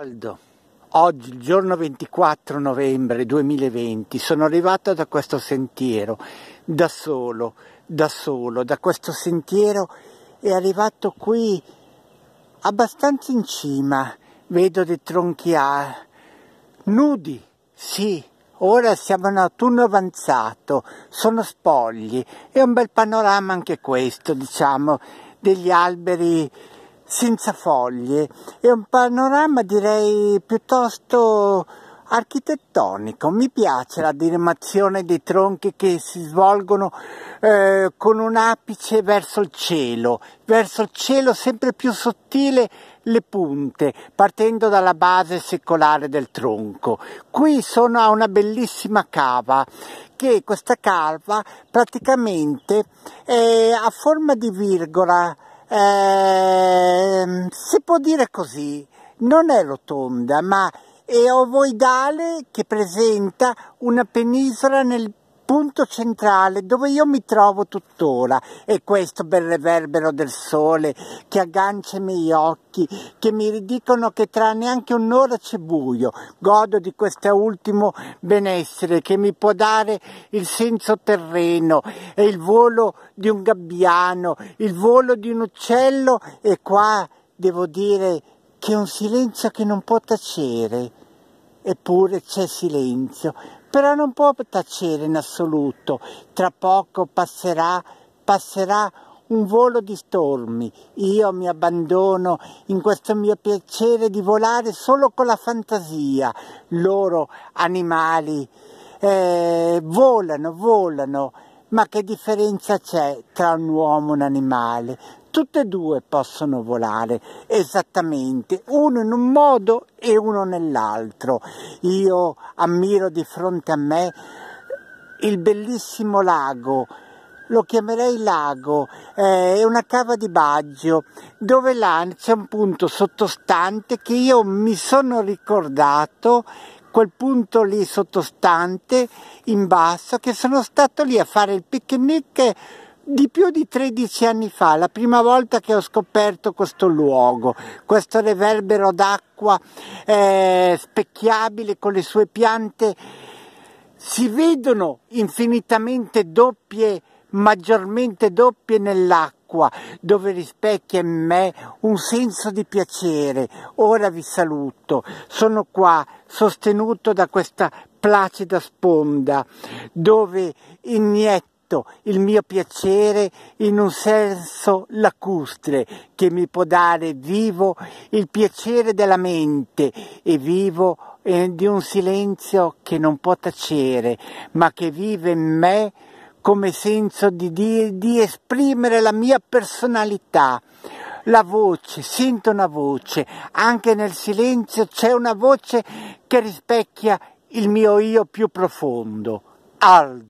Aldo, oggi il giorno 24 novembre 2020 sono arrivato da questo sentiero, da solo, da solo, da questo sentiero e arrivato qui abbastanza in cima, vedo dei tronchi a... nudi, sì, ora siamo in autunno avanzato, sono spogli, è un bel panorama anche questo, diciamo, degli alberi senza foglie. È un panorama direi piuttosto architettonico. Mi piace la diramazione dei tronchi che si svolgono eh, con un apice verso il cielo, verso il cielo sempre più sottile le punte, partendo dalla base secolare del tronco. Qui sono a una bellissima cava che questa cava praticamente è a forma di virgola eh, si può dire così, non è rotonda, ma è ovoidale che presenta una penisola nel punto centrale dove io mi trovo tuttora e questo bel reverbero del sole che aggancia i miei occhi, che mi dicono che tra neanche un'ora c'è buio. Godo di questo ultimo benessere che mi può dare il senso terreno e il volo di un gabbiano, il volo di un uccello e qua devo dire che è un silenzio che non può tacere eppure c'è silenzio, però non può tacere in assoluto, tra poco passerà, passerà un volo di stormi, io mi abbandono in questo mio piacere di volare solo con la fantasia, loro animali eh, volano, volano, ma che differenza c'è tra un uomo e un animale? Tutte e due possono volare esattamente, uno in un modo e uno nell'altro. Io ammiro di fronte a me il bellissimo lago, lo chiamerei lago, eh, è una cava di Baggio, dove là c'è un punto sottostante che io mi sono ricordato quel punto lì sottostante in basso che sono stato lì a fare il picnic di più di 13 anni fa, la prima volta che ho scoperto questo luogo, questo reverbero d'acqua eh, specchiabile con le sue piante, si vedono infinitamente doppie, maggiormente doppie nell'acqua acqua dove rispecchia in me un senso di piacere. Ora vi saluto, sono qua sostenuto da questa placida sponda dove inietto il mio piacere in un senso lacustre che mi può dare vivo il piacere della mente e vivo eh, di un silenzio che non può tacere, ma che vive in me come senso di, di, di esprimere la mia personalità. La voce, sento una voce, anche nel silenzio c'è una voce che rispecchia il mio io più profondo. Aldo.